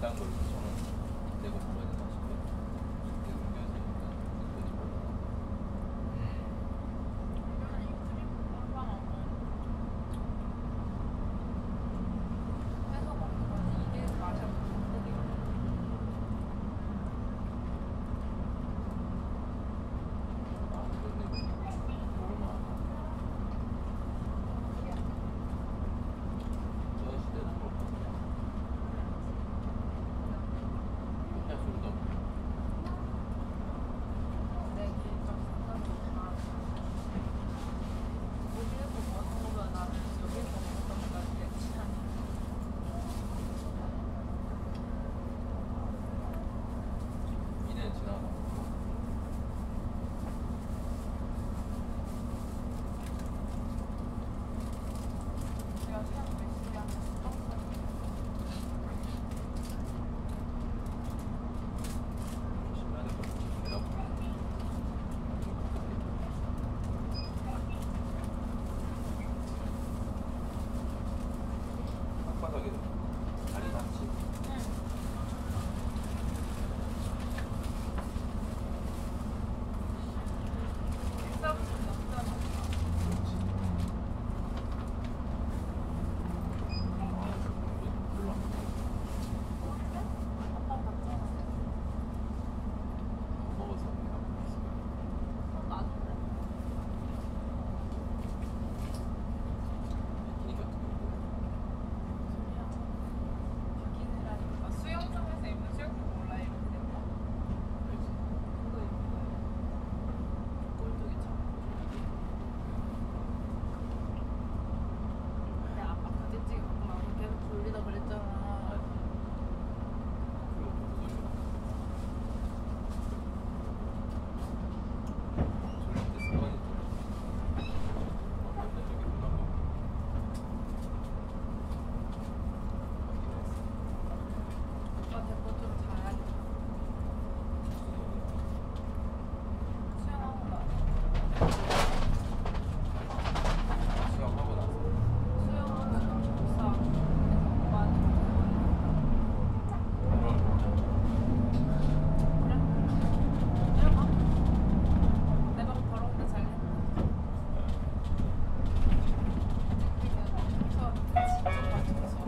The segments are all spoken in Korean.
비싼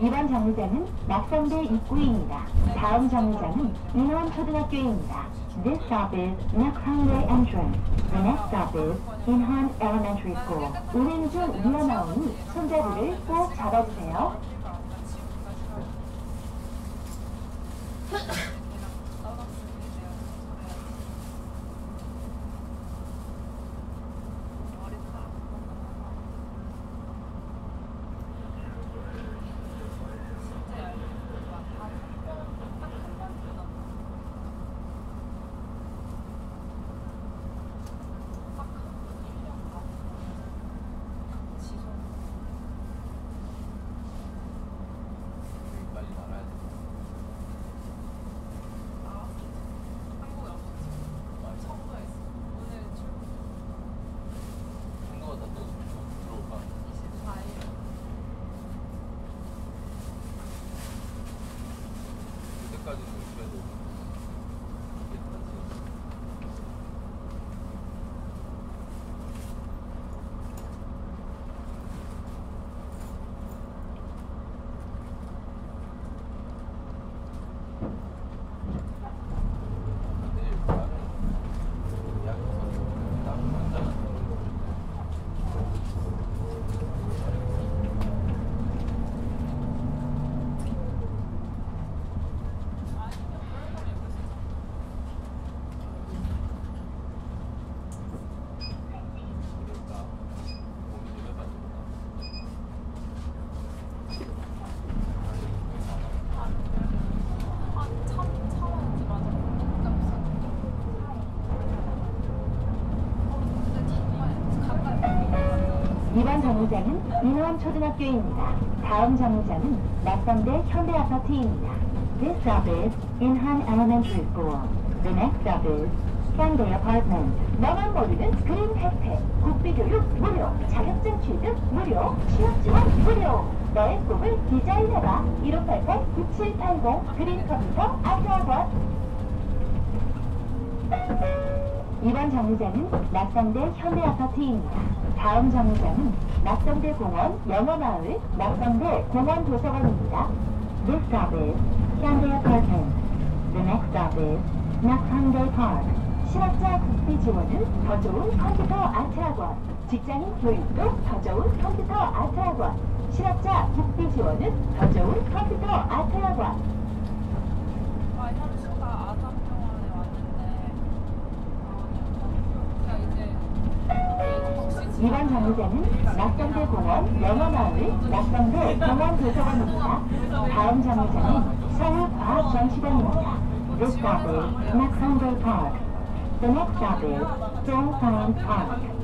이번 정류장은 낙성대 입구입니다. 다음 정류장은 인원초등학교입니다. This stop is Nakhangde Entrance. The next stop is Inhan Elementary School. 운행 중 위험하오니 손잡이를 꼭 잡아주세요. 빨리 나가야 돼. 한국에 없었지. 맞아. 청도에 있어. 오늘 출국 한국어 다 또 들어올까? 24일. 그때 까지는 그래도 괜찮지. 내일 나는 예약해서 딱 만나는 아니면 그럴 거면 옆에 쓰자. 그럴까? 고민 좀 해가지고. 아, 참, 차원인지 맞아. 진짜 비싸. 어, 근데 정말 가까이. 이번 정류장은 인원초등학교입니다. 다음 정류장은 낙성대 현대아파트입니다. This stop is Inhan Elementary School. The next stop is Hyundai Apartment. 너만 모르는 그린 혜택, 국비 교육 무료, 자격증 취득 무료, 취업 지원 무료. 너의 꿈을 디자인해봐. 1588-9780 그린 컴퓨터 아트학원. 이번 정류장은 낙성대 현대아파트입니다. 다음 정류장은 낙성대 공원 영어마을 낙성대 공원 도서관입니다. This stop is 현대 아파트ment. The next stop is 낙성대 Park. 실업자 국비 지원은 더 좋은 컴퓨터 아트학원. 직장인 교육도 더 좋은 컴퓨터 아트학원. 실업자 국비 지원은 더 좋은 컴퓨터 아트학원. 아, 현수가 아산병원에 왔는데 아, 제가 이번 정류장은 낙성대 공원 영어마을 낙성대 공원 도서관입니다. 다음 정류장은 서울과학전시관입니다. This stop 낙성대 Park. The next.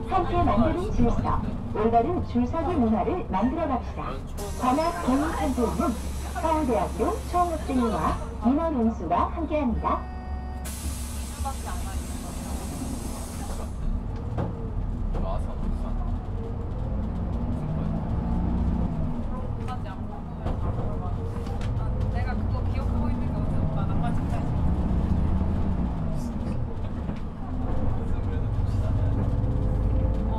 함께 만드는 질서, 올바른 줄서기 문화를 만들어 갑시다. 관악 공익센터는 서울대학교 총학생회와 민원운수가 함께합니다. 2주밖에 안 가있는 저 아산 울산 무슨 거까지 안 먹으면 다 물어봐. 아, 내가 그거 기억하고 있는 게 어제 오빠랑 같이 가있어. 무슨 그래도 좀 지나면 어.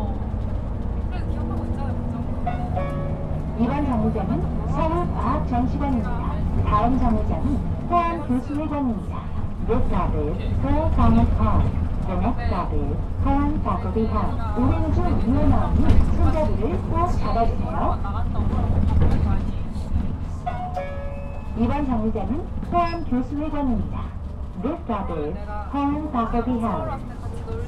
그래도 기억하고 있잖아요, 그 정도. 이번 정류장은 서울과학전시관입니다. 다음 정류장은 포항교수회관입니다. This is 포항 faculty house. 운행 중 위험하오니 손잡이를 꼭 잡아주세요. 이번 정류장은 포항교수회관입니다. This stop is 서울 놀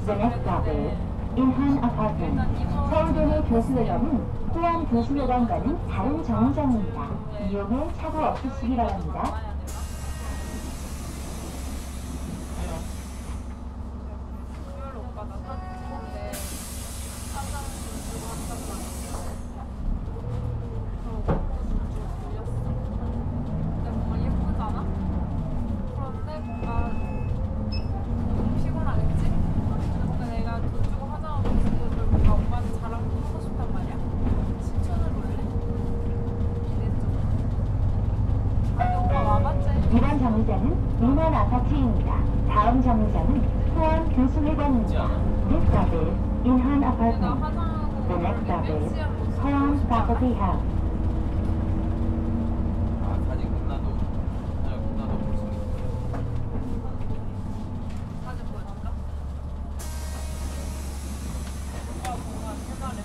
The next stop is 인한 아파트ment. 서울대내 교수회관은 포항 교수회관과는 다른 정류장입니다. 이용에 착오 없으시기 바랍니다. 나가야 되나? 수요일 오빠 나 사진 찍는데 사장 주고 한단 말이야. 그러고 올렸어. 근데 뭔가 예쁘잖아? 그런데 뭔가 너무 피곤하겠지? 근데 내가 돈 주고 화장하고 있으면 뭔가 오빠한테 자랑도 하고 싶단 말이야. 신촌을 올래? 이랬죠. 아 근데 오빠 와봤지? 이번 정류장은 아파트입니다. 다음 정류장은 포항 교수회관입니다. This stop is 아파트ment. 화장하고 The next stop is 포항 faculty house. 아 사진 끝나도 사진 끝나도 볼 수 있어 사진 보여줄까? 오빠 뭔가 대단해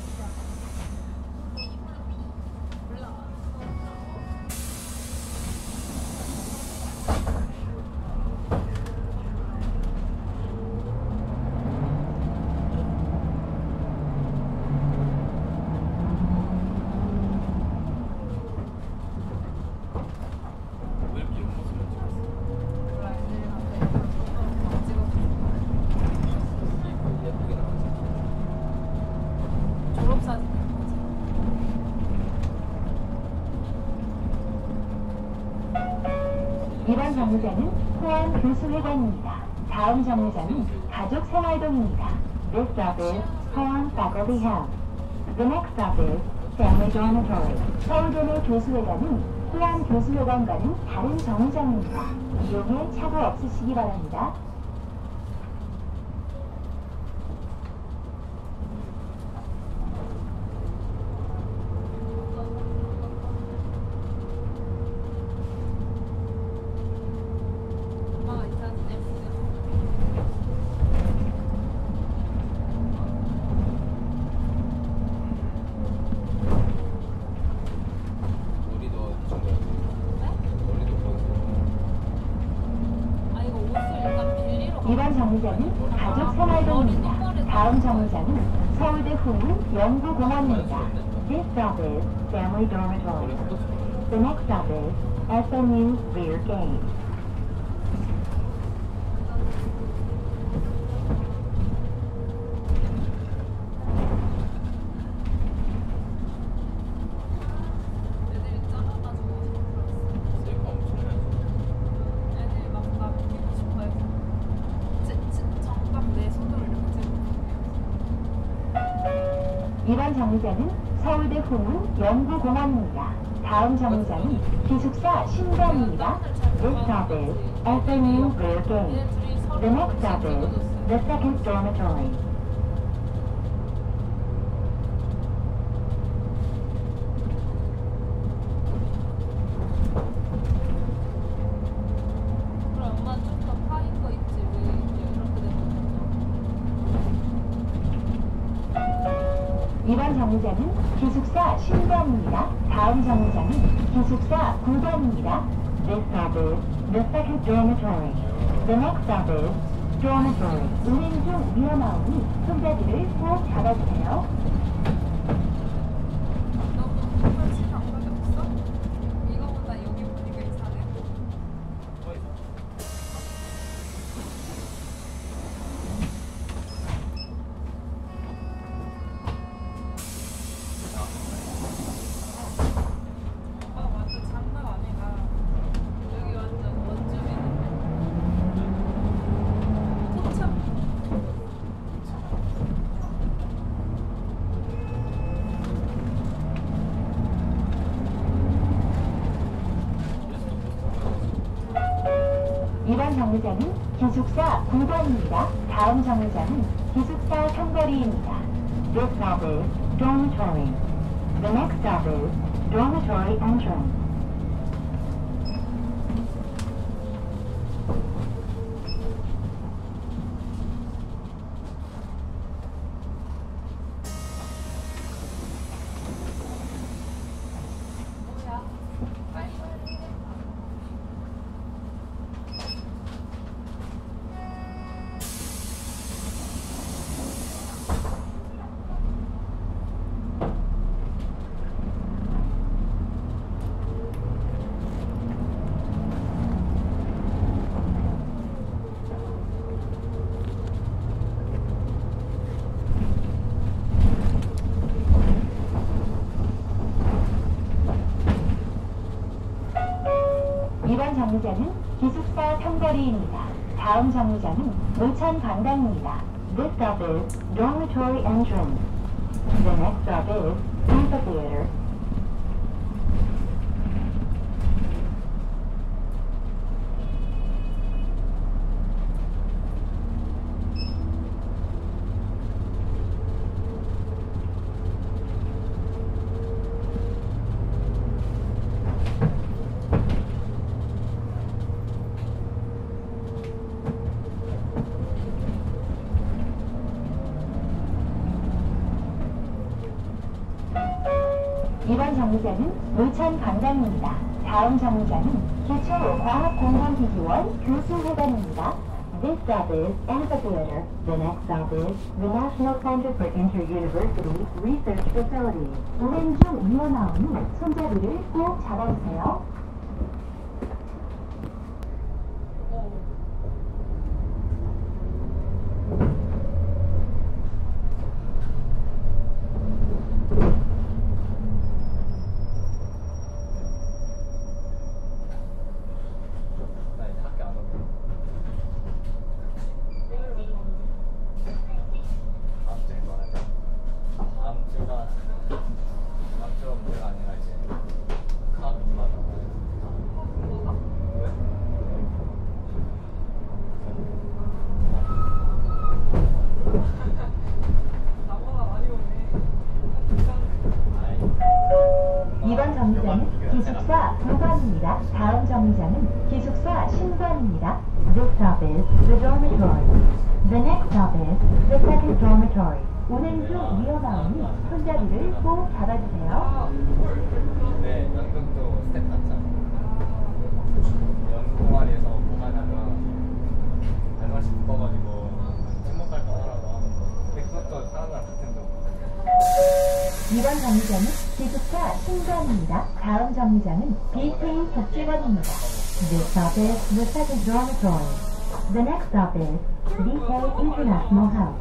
몰라 왜 이렇게 옆모습을 찍었어 몰라 애들한테 막 찍어주고 이쁘- 예쁘게 나왔지 졸업사진 예쁘지? 정류장은 포항 교수회관입니다. 다음 정류장은 가족 생활동입니다. This stop is 포항 faculty house. The next stop is family dormitory. 서울대내 교수회관은 포항 교수회관과는 다른 정류장입니다. 이용에 착오 없으시기 바랍니다. 8번입니다. 다음 정류장은 서울대 후 연구공원입니다. This stop is Family Dormitory. The next stop is SMU Rear Gate. 이번 정류장은 서울대 후문 연구공원입니다. 다음 정류장은 기숙사 신관입니다. This stop is SMU Rear Gate. The next stop is the second dormitory. 그럼 엄마 좀더 파인 거 있지 왜 이렇게 되는 이번 정류장은 기숙사 신관입니다. 다음 정류장은 기숙사 9번입니다. This stop is the second dormitory. The next stop is dormitory. 운행 중 위험하오니 손잡이를 꼭 잡아주세요. 다. 다음 정류장은 기숙사 삼거리입니다. This stop is dormitory. The next stop is dormitory entrance. 정류장은 기숙사 삼거리입니다. 다음 정류장은 노천 관광입니다. This stop is dormitory entrance. The next stop is amphitheater. 이번 정류장은 노천 관광입니다. 다음 정류장은 기초과학공간기지원 교수회관입니다. This stop is amphitheater. The next stop is the National Center for Inter-University Research Facility. 운행 중 위험하오니 손잡이를 꼭 잡아주세요. 나 이제 학교 안 올게. 다음 주에 말하자. 다음 주가 다음 주가 문제가 아니라 이제 카드 받아. 왜? 나보다 많이 오네 아이. 이번 정류장은 기숙사 9번입니다. 다음 정류장은 기숙사 신관입니다. This stop is the dormitory. The next stop is the second dormitory. 운행 중 위험하오니 손잡이를 꼭 잡아주세요. 근데 연극도 스텝 같잖아. 연극 동아리에서 뭐 하냐면 발맛이 묶어가지고 친목 활동하라고 하는 거. 근데 그것도 사람이랑 같은 거. 이번 정류장은 기숙사 신관입니다. 다음 정류장은 BK 복지관입니다. This stop is the second dormitory. The next stop is BK International House.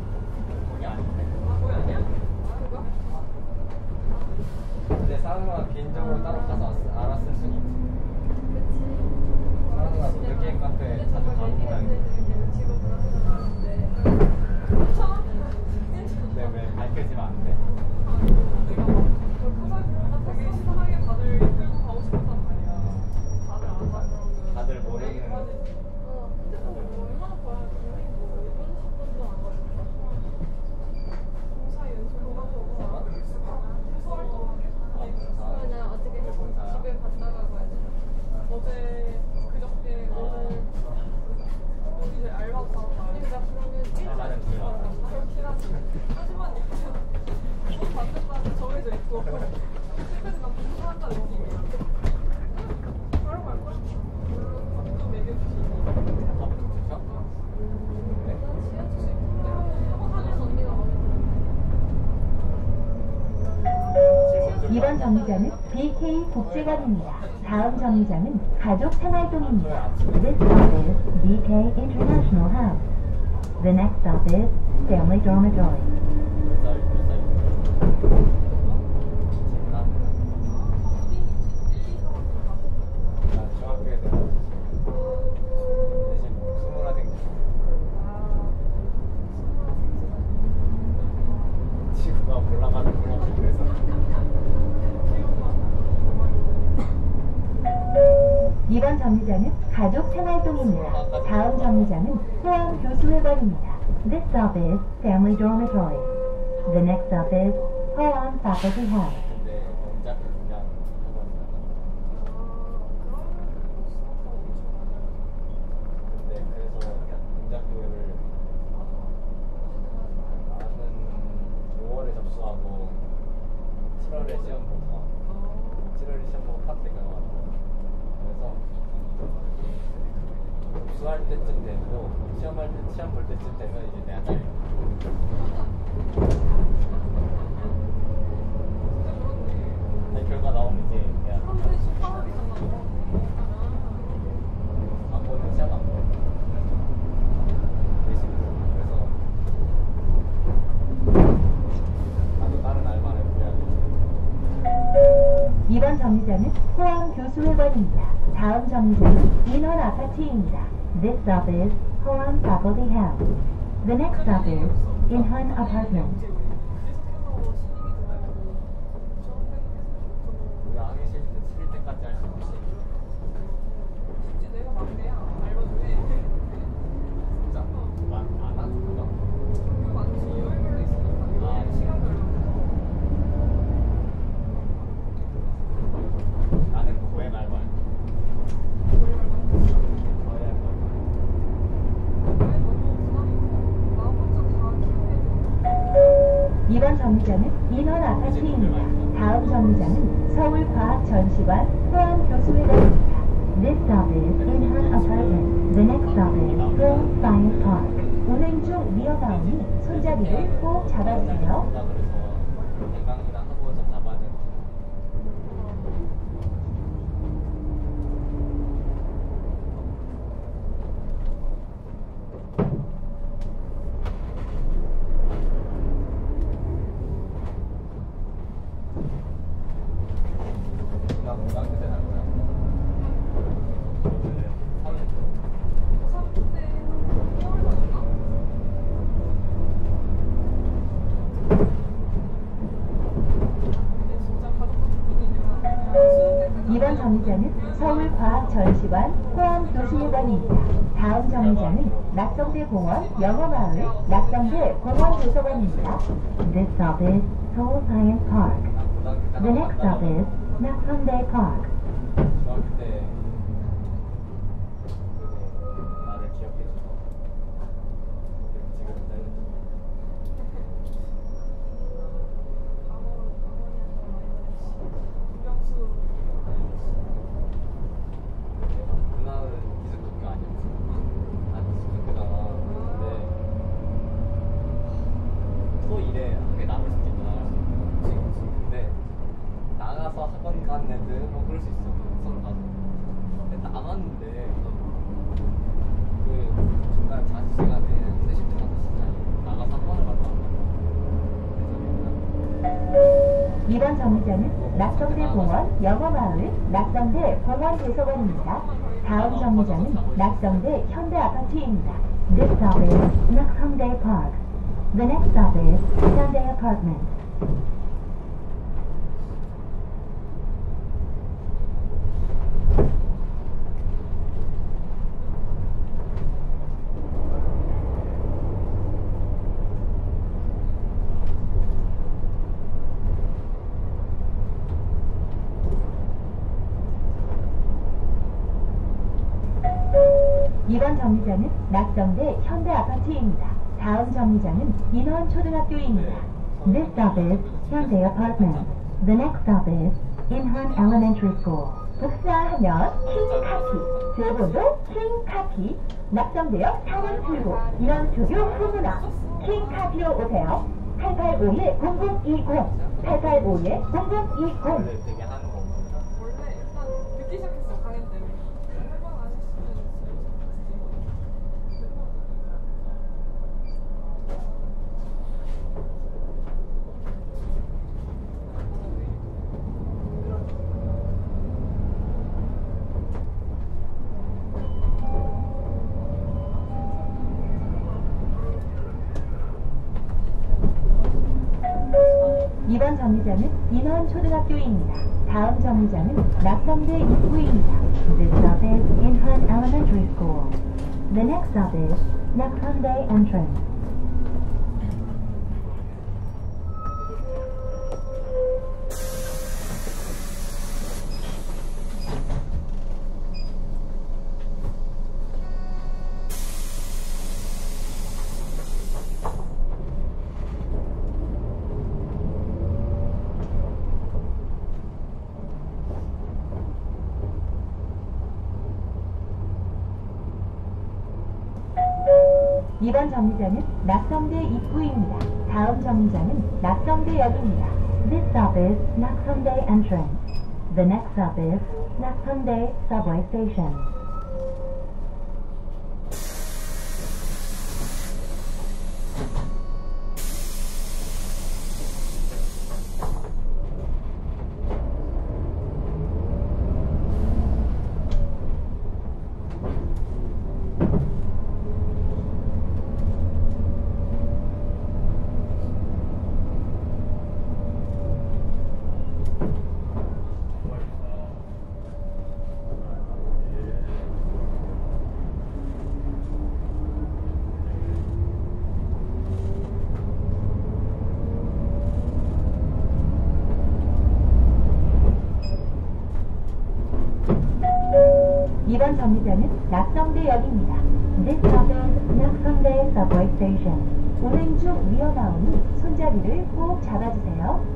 근데 사람마다 개인적으로 따로 가서 알- 알았을 수는 있지. 사람마다 느낌 카페 자주 가는 모양이지. 근데 왜 밝혀지면 안 돼? 내가 막 그걸 포장 되게 신선하게 다들 이끌고 정류장은 BK 국제관입니다. 다음 정류장은 가족 생활동입니다. This stop is BK International Hub. The next stop is Family Dormitory. 몇 살, 몇 살이세요? 나 중학교에 대한 대신 스물한 생 지구가 올라가는구나 그래서 2번 정류장은 가족 생활동입니다. 다음 정류장은 포항 교수회관입니다. This stop is Family Dormitory. The next stop is 근데 동작 그냥 하고 근데 그래서 동작교회를 나는 5월에 접수하고 7월에 시험 보고 7월에 시험 보고 파트가 와서 그래서 접수할 때쯤 되고 시험할 때 시험 볼 때쯤 되면 이제 내가 결과 나오면 이제 그냥 안 보는 시험 안 보는 그래서 나도 다른 알바를 해야겠지 2번 정류장은 포항 교수회관입니다. 다음 정류장은 인원 아파트입니다. This stop is 포항 Faculty House. The next stop is Apartment. 우리가 하기 싫을 때 싫을 때까지 할 수 없지 진짜 안, 안 하는 거가? 아 시간별 나는 고행 알바 고행 알바 2번 정류장은 인원 아파트입니다. 다음 정류장은 서울과학전시관 포항교수회관입니다. This stop is 인헌 Apartment. The next stop is Pearl Science Park. 운행 중 위험하오니 손 낙성대 공원 영어마을 낙성대 공원도서관입니다. This stop is Seoul Science Park. The next stop is 낙성대 Park. 2번 정류장은 낙성대 공원 영어마을 낙성대 공원도서관입니다. 다음 정류장은 낙성대 현대아파트입니다. This stop is 낙성대 Park. The next stop is Hyundai Apartment. 낙성대 현대아파트입니다. 다음 정류장은 인원 초등학교입니다. This stop is Hyundai Apartment. The next stop is Inhan Elementary School. 복사하면 킹카키, 제보도 킹카키, 낙성대역 사원출구, 인원 초교 후문화. 킹카키로 오세요. 8851-0020, 8851-0020. 인헌초등학교입니다. 다음 정류장은 낙성대 입구입니다. This stop is Incheon Elementary School. The next stop is Nakseondae Entrance. 정류장은 낙성대 입구입니다. 다음 정류장은 낙성대역입니다. This stop is Nakseondae Entrance. The next stop is Nakseondae Subway Station. 이번 정류장은 낙성대역입니다. This stop is Nakseondae Subway Station. 운행 중 위험하오니 손잡이를 꼭 잡아주세요.